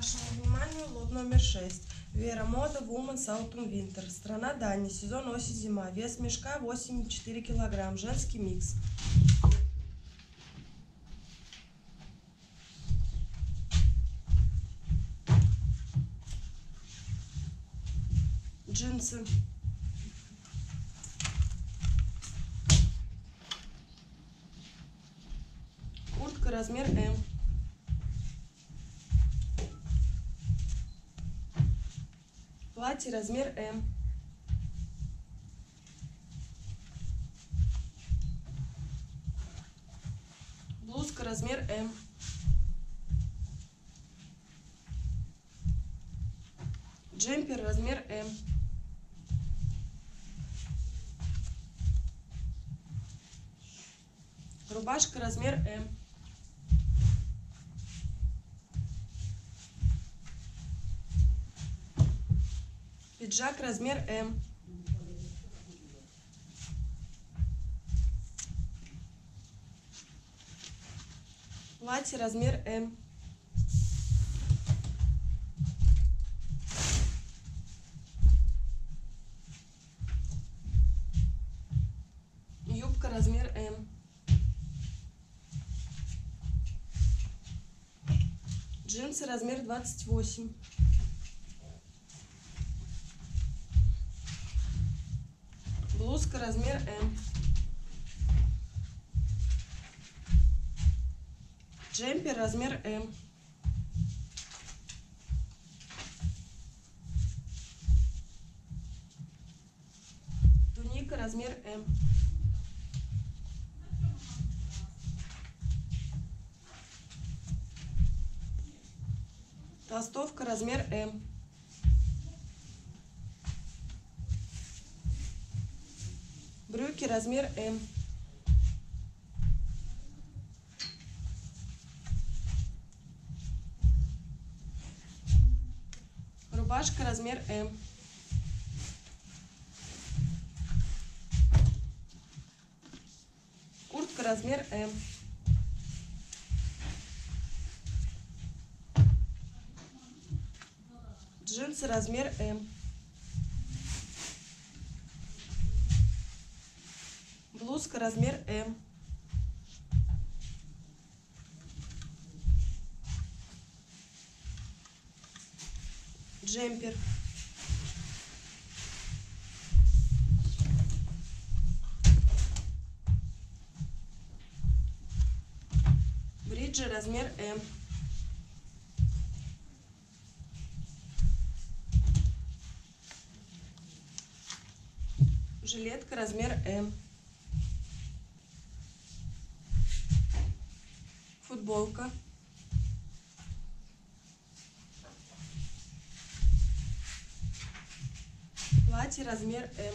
Вашему вниманию лот номер 6. Вера Мода Women's Autumn Winter. Страна Дания. Сезон осень-зима. Вес мешка 8,4 килограмм. Женский микс. Джинсы. Куртка размер М. Платье размер М. Блузка размер М. Джемпер размер М. Рубашка размер М. Пиджак размер М. Платье размер М. Юбка размер М. Джинсы размер 28. Блузка размер М. Джемпер размер М. Туника размер М. Толстовка размер М. Брюки размер М. Рубашка размер М. Куртка размер М. Джинсы размер М. Блузка размер М. Джемпер. Бриджи размер М. Жилетка размер М. Футболка. Платье размер М.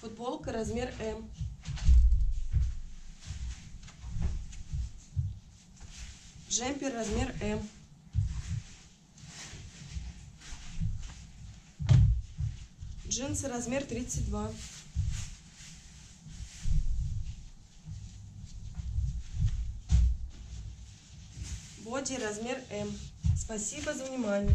Футболка размер М. Джемпер размер М. Джинсы размер 32. Боди размер М. Спасибо за внимание.